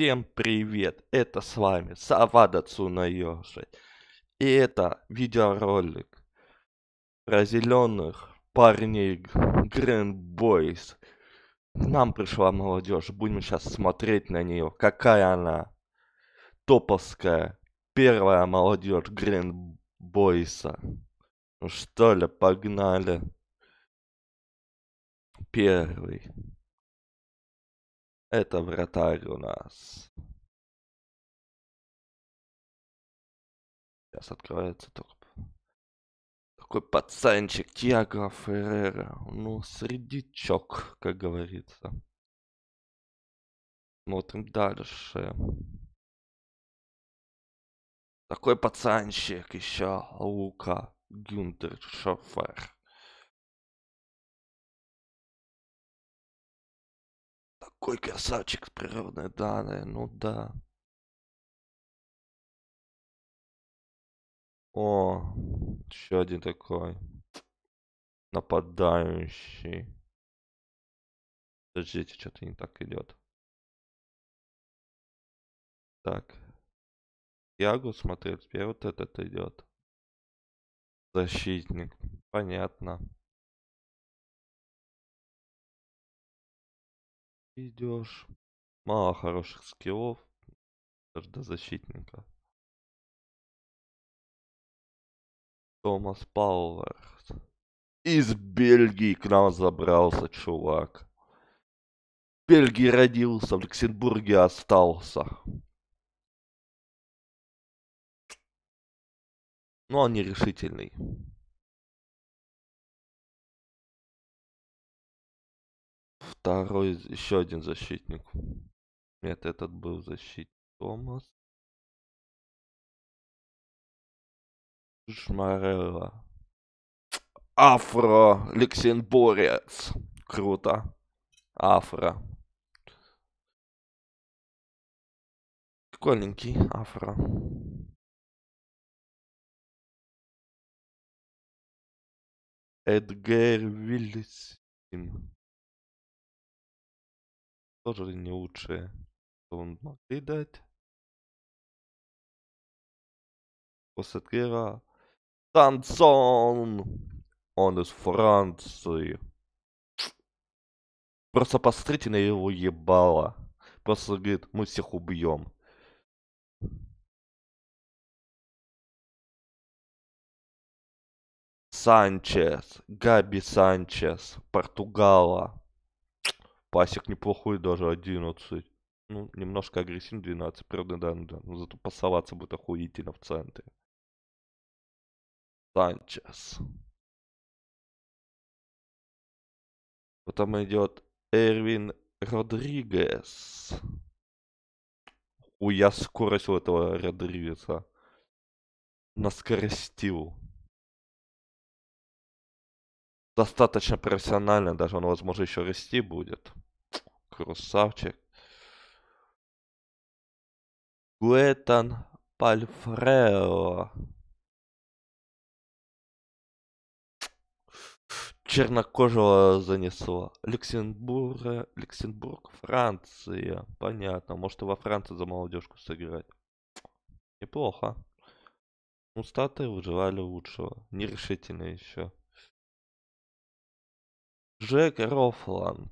Всем привет! Это с вами Савада Цунаёши. И это видеоролик про зеленых парней Grand Boys. нам пришла молодежь. Будем сейчас смотреть на нее. Какая она топовская. Первая молодежь Grand Бойса. Ну что ли, погнали. Первый. Это вратарь у нас. Сейчас откроется только. Такой пацанчик Тиаго Феррера. Ну, средичок, как говорится. Смотрим дальше. Такой пацанчик еще. Лука Гюнтер Шофер. Какой красавчик природные данные, ну да. О, еще один такой. Нападающий. Подождите, что-то не так идет. Так. Ягу смотреть, теперь вот этот идет. Защитник. Понятно. Идешь. Мало хороших скиллов. Даже до защитника. Томас Пауэрс. Из Бельгии к нам забрался чувак. В Бельгии родился, в Люксембурге остался. Но он нерешительный. Второй, еще один защитник. Нет, этот был защитник. Томас. Шмарелла. Афро Люксембурец. Круто. Афро. Прикольненький афро. Эдгар Виллисин тоже не лучшее, что он могли дать. После Гера Танцон! Он из Франции. Просто посмотрите на его ебало. Просто говорит, мы всех убьем. Санчес, Габи Санчес, Португала. Пасек неплохой даже 11. Ну, немножко агрессивный 12, правда, да, ну да. Но зато пасоваться будет охуительно в центре. Санчес. Потом идет Эрвин Родригес. Уя скорость у этого Родригеса. Наскоростил. Достаточно профессионально, даже он, возможно, еще расти будет. Красавчик. Гуэтан Пальфрео. Чернокожего занесло. Люксембург, Люксембург, Франция. Понятно. Может и во Франции за молодежку сыграть. Неплохо. Ну, статы выживали лучшего. Нерешительно еще. Джек Рофланд.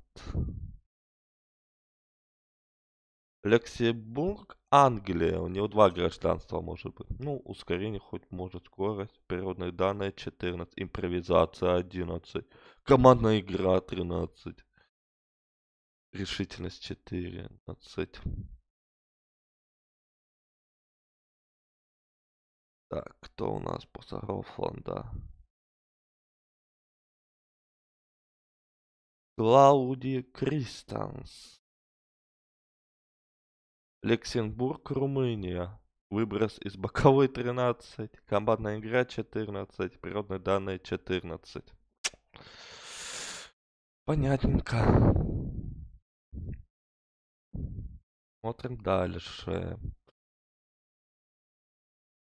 Люксембург, Англия. У него два гражданства может быть. Ну, ускорение хоть может, скорость, природные данные 14, импровизация 11, командная игра 13, решительность 14. Так, кто у нас после Рофланда? Клауди Кристанс. Люксембург, Румыния. Выброс из боковой 13. Командная игра 14. Природные данные 14. Понятненько. Смотрим дальше.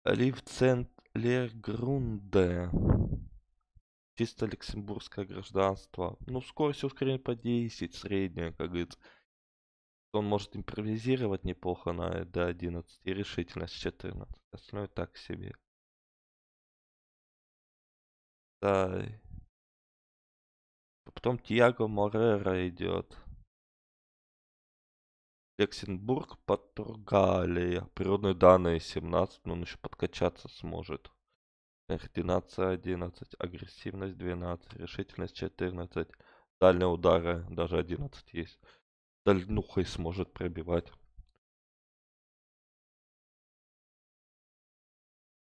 Ливцент Лергрунде. Чисто люксембургское гражданство. Ну, скорость ускорения по 10, средняя, как говорится. Он может импровизировать неплохо на до 11 и решительность 14. Остальное так себе. Да. Потом Тиаго Морера идет. Люксембург, Португалия. Природные данные 17, но он еще подкачаться сможет. Координация 11, агрессивность 12, решительность 14, дальние удары даже 11 есть. Дальнухой сможет пробивать.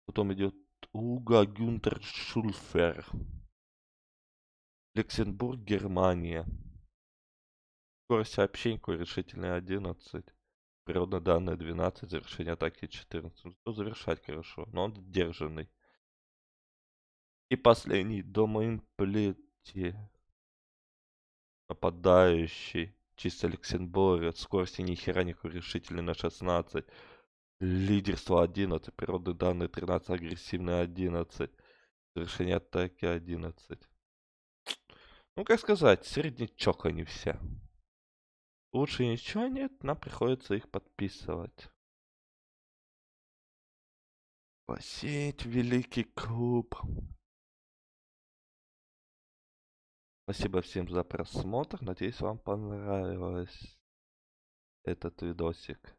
Потом идет Уга Гюнтер Шульфер. Люксембург, Германия. Скорость сообщения решительная 11. Природные данные 12, завершение атаки 14. Ну, завершать хорошо, но он держанный. И последний, Домаин Плети. Нападающий. Чисто Люксембург. Скорости ни хера не решительный на 16. Лидерство 11. Природные данные 13. Агрессивные 11. Завершение атаки 11. Ну, как сказать, среднячок они все. Лучше ничего нет, нам приходится их подписывать. Посеть великий клуб. Спасибо всем за просмотр. Надеюсь, вам понравилось этот видосик.